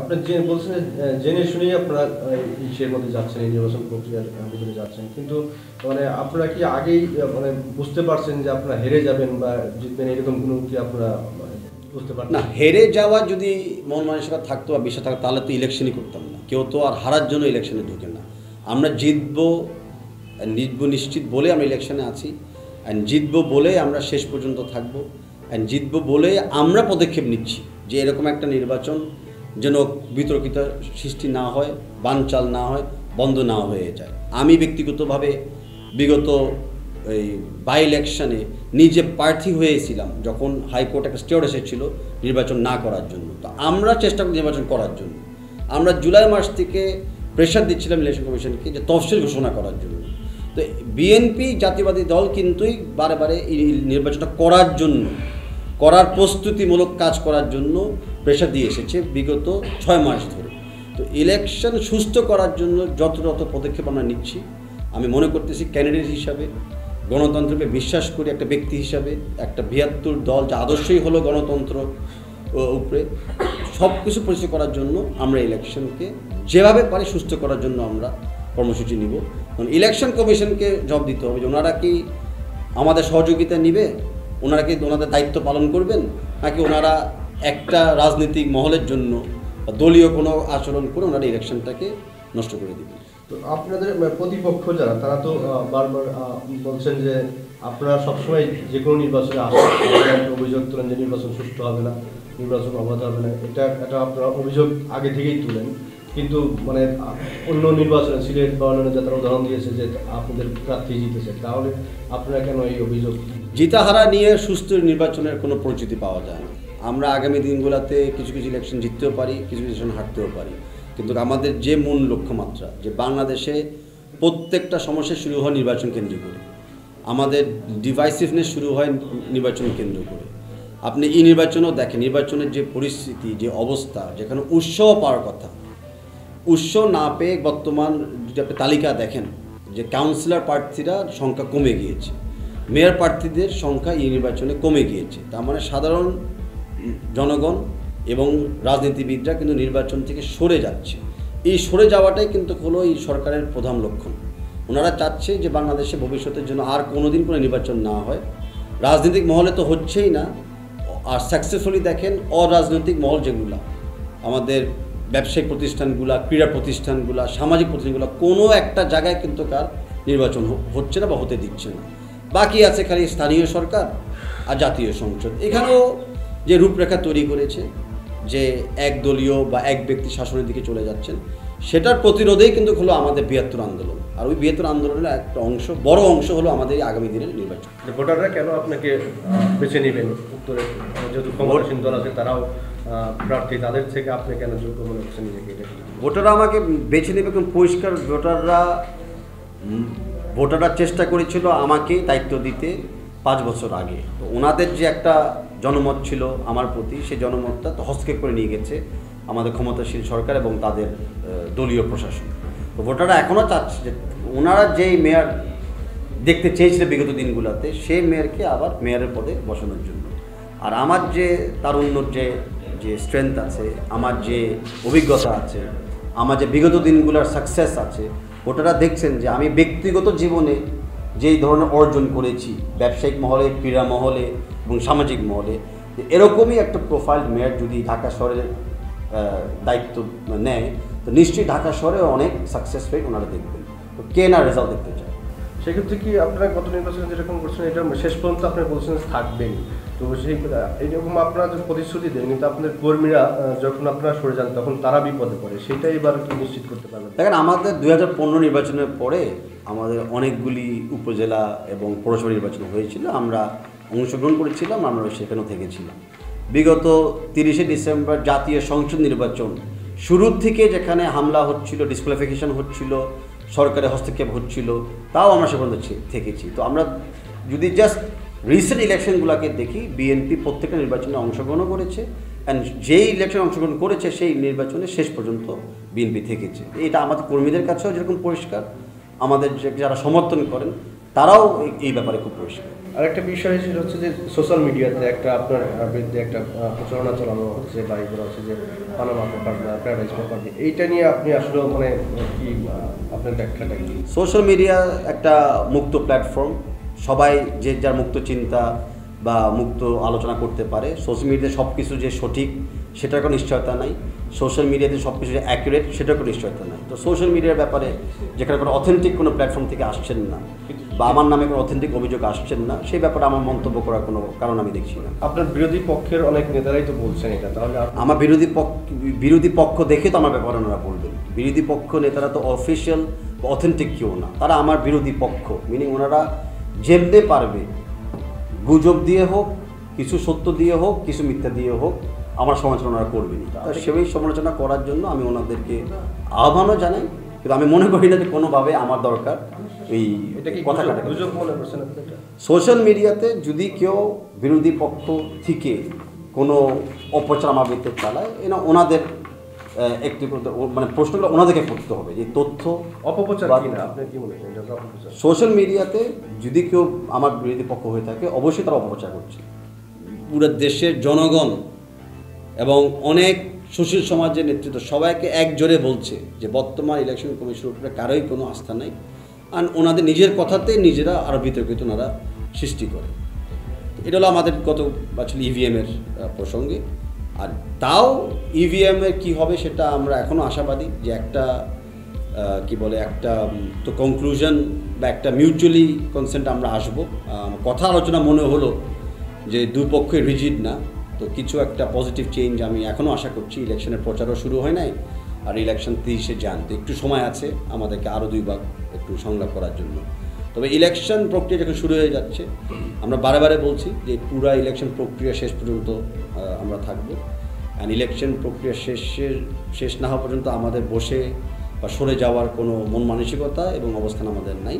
আপনার বলছেন জেনে শুনেই আপনারা ইসের মধ্যে যাচ্ছেন এই নির্বাচন প্রক্রিয়ার ভিতরে যাচ্ছেন। কিন্তু মানে আপনারা কি আগেই মানে বুঝতে পারছেন যে আপনারা হেরে যাবেন বা জিতবেন? এরকম কোনো কি আপনারা মানে, বুঝতে পারছেন? না হেরে যাওয়া যদি মন মানসিকতা থাকতো বা বিশ্বাস থাকতো তাহলে তো ইলেকশনই করতাম না। কেউ তো আর হারার জন্য ইলেকশনে ঢুকে না। আমরা জিতবো জিতবো নিশ্চিত বলে আমরা ইলেকশনে আছি। অ্যান্ড জিতবো বলে আমরা শেষ পর্যন্ত থাকব। অ্যান্ড জিতবো বলে আমরা পদক্ষেপ নিচ্ছি। যে এরকম একটা নির্বাচন যেন বিতর্কিত সৃষ্টি না হয়, বানচাল না হয়, বন্ধ না হয়ে যায়। আমি ব্যক্তিগতভাবে বিগত এই বাই ইলেকশনে নিজে প্রার্থী হয়েছিলাম যখন হাইকোর্ট একটা স্টে এসেছিল নির্বাচন না করার জন্য। তো আমরা চেষ্টা করি নির্বাচন করার জন্য। আমরা জুলাই মাস থেকে প্রেশার দিচ্ছিলাম ইলেকশন কমিশনকে যে তফসিল ঘোষণা করার জন্য। তো বিএনপি জাতীয়বাদী দল কিন্তুই বারে বারে এই নির্বাচনটা করার জন্য করার প্রস্তুতিমূলক কাজ করার জন্য প্রেশার দিয়ে এসেছে বিগত ছয় মাস ধরে। তো ইলেকশন সুস্থ করার জন্য যত যত পদক্ষেপ আমরা নিচ্ছি। আমি মনে করতেছি ক্যান্ডিডেট হিসাবে, গণতন্ত্রকে বিশ্বাস করি একটা ব্যক্তি হিসাবে, একটা বৃহত্তর দল যা আদর্শই হলো গণতন্ত্র উপরে সব কিছু পরিচয় করার জন্য আমরা ইলেকশনকে যেভাবে পারি সুস্থ করার জন্য আমরা কর্মসূচি নিব। কারণ ইলেকশন কমিশনকে জব দিতে হবে যে ওনারা কি আমাদের সহযোগিতা নিবে? ওনারা কি ওনাদের দায়িত্ব পালন করবেন? নাকি ওনারা একটা রাজনৈতিক মহলের জন্য দলীয় কোনো আচরণ করে ওনারা ইলেকশনটাকে নষ্ট করে দিবেন? তো আপনাদের আহ, প্রতিপক্ষ যারা তারা তো বারবার বলছেন যে আপনারা সবসময় যে কোনো নির্বাচনে আসেন। অভিযোগ তোলেন যে নির্বাচন সুষ্ঠু হবে না নির্বাচন অবাধ হবে না। এটা এটা আপনারা অভিযোগ আগে থেকেই তুলেন। কিন্তু মানে অন্য নির্বাচনে সিলেট বা অন্যান্য যারা উদাহরণ দিয়েছে যে আপনাদের প্রার্থী জিতেছে তাহলে আপনারা কেন এই অভিযোগ জিতাহারা নিয়ে সুস্থ নির্বাচনের কোনো পরিচিতি পাওয়া যায় না। আমরা আগামী দিনগুলোতে কিছু কিছু ইলেকশন জিততেও পারি, কিছু কিছু ইলেকশন হারতেও পারি। কিন্তু আমাদের যে মূল লক্ষ্যমাত্রা, যে বাংলাদেশে প্রত্যেকটা সমস্যা শুরু হয় নির্বাচন কেন্দ্র করে। আমাদের ডিভাইসিভনেস শুরু হয় নির্বাচন কেন্দ্র করে। আপনি এই নির্বাচনও দেখেন, নির্বাচনের যে পরিস্থিতি, যে অবস্থা, যেখানে উৎসব পাওয়ার কথা। উৎস না পেয়ে বর্তমান যদি আপনি তালিকা দেখেন, যে কাউন্সিলর প্রার্থীরা সংখ্যা কমে গিয়েছে। মেয়র প্রার্থীদের সংখ্যা এই নির্বাচনে কমে গিয়েছে। তার মানে সাধারণ জনগণ এবং রাজনীতিবিদরা কিন্তু নির্বাচন থেকে সরে যাচ্ছে। এই সরে যাওয়াটাই কিন্তু হলো এই সরকারের প্রধান লক্ষণ। ওনারা চাচ্ছে যে বাংলাদেশে ভবিষ্যতের জন্য আর কোনোদিন কোনো নির্বাচন না হয়। রাজনৈতিক মহলে তো হচ্ছেই না। আর সাকসেসফুলি দেখেন অরাজনৈতিক মহল যেগুলা, আমাদের ব্যবসায়িক প্রতিষ্ঠানগুলা, ক্রীড়া প্রতিষ্ঠানগুলা, সামাজিক প্রতিষ্ঠানগুলো, কোনো একটা জায়গায় কিন্তু কার নির্বাচন হচ্ছে না বা হতে দিচ্ছে না। বাকি আছে খালি স্থানীয় সরকার আর জাতীয় সংসদ। এখানেও যে রূপরেখা তৈরি করেছে যে একদলীয় বা এক ব্যক্তি শাসনের দিকে চলে যাচ্ছেন সেটার প্রতিরোধেই কিন্তু হলো আমাদের বৃহত্তর আন্দোলন। আর ওই বৃহত্তর আন্দোলনের একটা অংশ বড় অংশ হলো আমাদের আগামী দিনের নির্বাচন। ভোটাররা কেন আপনাকে বেছে নেবেন? উত্তরে যেহেতু ক্ষমতাসীন দল আছে তারাও প্রার্থী তাদের থেকে আপনি কেন যোগ্য মনে করছেন নিজেকে? ভোটাররা আমাকে বেছে নেবে কারণ পরিষ্কার ভোটাররা ভোটাররা চেষ্টা করেছিল আমাকে দায়িত্ব দিতে পাঁচ বছর আগে। তো ওনাদের যে একটা জনমত ছিল আমার প্রতি সেই জনমতটা তো হস্তক্ষেপ করে নিয়ে গেছে আমাদের ক্ষমতাশীল সরকার এবং তাদের দলীয় প্রশাসন। তো ভোটাররা এখনও চাচ্ছে যে ওনারা যেই মেয়র দেখতে চেয়েছিল বিগত দিনগুলোতে সেই মেয়রকে আবার মেয়রের পদে বসানোর জন্য। আর আমার যে তার তারুণ্যর যে যে স্ট্রেংথ আছে, আমার যে অভিজ্ঞতা আছে, আমার যে বিগত দিনগুলোর সাকসেস আছে ওটারা দেখছেন যে আমি ব্যক্তিগত জীবনে যেই ধরনের অর্জন করেছি, ব্যবসায়িক মহলে, ক্রীড়া মহলে এবং সামাজিক মহলে এরকমই একটা প্রোফাইল মেয়র যদি ঢাকা শহরের দায়িত্ব নেয়, তো নিশ্চয়ই ঢাকা শহরে অনেক সাকসেস রেট ওনারা দেখবেন। তো কে না রেজাল্ট দেখতে চায়? সেক্ষেত্রে কি আপনারা গত নির্বাচনে যেরকম করছেন এটা শেষ পর্যন্ত আপনি বলছেন থাকবেন তো সেই এইরকম আপনারা যে প্রতিশ্রুতি দেন কিন্তু আপনাদের কর্মীরা যখন আপনারা সরে যান, তখন তারা বিপদে পড়ে। সেটাই এবার নিশ্চিত করতে পারবেন। দেখেন, আমাদের দুই হাজার পনেরো নির্বাচনের পরে আমাদের অনেকগুলি উপজেলা এবং পৌরসভা নির্বাচন হয়েছিল। আমরা অংশগ্রহণ করেছিলাম, আমরা সেখানেও থেকেছিলাম। বিগত তিরিশে ডিসেম্বর জাতীয় সংসদ নির্বাচন শুরুর থেকে যেখানে হামলা হচ্ছিল ডিসক্লাফিকেশন হচ্ছিল, সরকারের হস্তক্ষেপ হচ্ছিল, তাও আমরা সেখানে ছে- থেকেছি। তো আমরা যদি জাস্ট রিসেন্ট ইলেকশনগুলোকে দেখি বিএনপি প্রত্যেকটা নির্বাচনে অংশগ্রহণও করেছে অ্যান্ড যেই ইলেকশন অংশগ্রহণ করেছে সেই নির্বাচনে শেষ পর্যন্ত বিএনপি থেকেছে। এটা আমাদের কর্মীদের কাছেও যেরকম পরিষ্কার আমাদের যারা সমর্থন করেন তারাও এই- এই ব্যাপারে খুব পরিষ্কার। আরেকটা বিষয় সেটা হচ্ছে যে সোশ্যাল মিডিয়াতে একটা আপনার বিরুদ্ধে একটা প্রচারণা চালানো হচ্ছে বা এগুলো হচ্ছে যে পানামা পেপার প্যারাডাইজ পেপার এইটা নিয়ে আপনি আসলে মানে কি আপনার ব্যাখ্যাটা কি? সোশ্যাল মিডিয়া একটা মুক্ত প্ল্যাটফর্ম সবাই যে যার মুক্ত চিন্তা বা মুক্ত আলোচনা করতে পারে সোশ্যাল মিডিয়াতে সব কিছু যে সঠিক সেটার কোনো নিশ্চয়তা নাই সোশ্যাল মিডিয়াতে সব কিছু যে অ্যাকুরেট সেটার কোনো নিশ্চয়তা নাই। তো সোশ্যাল মিডিয়ার ব্যাপারে যেখানে কোনো অথেন্টিক কোনো প্ল্যাটফর্ম থেকে আসছেন না বা আমার নামে কোনো অথেন্টিক অভিযোগ আসছেন না সেই ব্যাপারে আমার মন্তব্য করার কোনো কারণ আমি দেখছি না। আপনার বিরোধী পক্ষের অনেক নেতারাই তো বলছেন এটা তাহলে আমার বিরোধী পক্ষ বিরোধী পক্ষ দেখে তো আমার ব্যাপারে ওনারা বলবেন। বিরোধী পক্ষ নেতারা তো অফিসিয়াল বা অথেন্টিক কেউ না তারা আমার বিরোধী পক্ষ মিনিং ওনারা যেমনে পারবে। গুজব দিয়ে হোক কিছু সত্য দিয়ে হোক কিছু মিথ্যা দিয়ে হোক আমার সমালোচনা ওনারা করবেনি তো সেই সমালোচনা করার জন্য আমি ওনাদেরকে আহ্বানও জানাই কিন্তু আমি মনে করি না যে কোনোভাবে আমার দরকার এই এটা কি কথা? সোশ্যাল মিডিয়াতে যদি কেউ বিরোধী পক্ষ থেকে কোনো অপচার আমার বিরুদ্ধে চালায় এনা ওনাদের একটি করতে- ও- মানে প্রশ্নগুলো ওনাদেরকে করতে হবে যে তথ্য অপপ্রচার বা- কি না? কি করেন সোশ্যাল মিডিয়াতে যদি কেউ আমার বিরোধী পক্ষ হয়ে থাকে অবশ্যই তারা অপপ্রচার করছে। পুরো দেশের জনগণ এবং অনেক সুশীল সমাজের নেতৃত্ব সবাইকে একজোরে বলছে যে বর্তমান ইলেকশন কমিশনের উপরে কারোই কোনো আস্থা নাই। আর ওনাদের নিজের কথাতে নিজেরা আরও বিতর্কিত ওনারা সৃষ্টি করে। এটা হলো আমাদের গত আসলে ইভিএমের প্রসঙ্গে। আর তাও ইভিএমের কি হবে সেটা আমরা এখনও আশাবাদী যে একটা কি বলে, একটা তো কনক্লুশন বা একটা মিউচুয়ালি কনসেন্ট আমরা আসব। কথা আলোচনা মনে হলো যে দুই পক্ষই রিজিড না, তো কিছু একটা পজিটিভ চেঞ্জ আমি এখনও আশা করছি। ইলেকশনের প্রচারও শুরু হয় নাই, আর ইলেকশন তিরিশে যান তো একটু সময় আছে আমাদেরকে আরও দুই ভাগ একটু সংলাপ করার জন্য। তবে ইলেকশন প্রক্রিয়া যখন শুরু হয়ে যাচ্ছে, আমরা বারে বারে বলছি যে পুরা ইলেকশন প্রক্রিয়া শেষ পর্যন্ত আমরা থাকব। অ্যান্ড ইলেকশন প্রক্রিয়া শেষের, শেষ না হওয়া পর্যন্ত আমাদের বসে বা সরে যাওয়ার কোনো মন মানসিকতা এবং অবস্থান আমাদের নাই।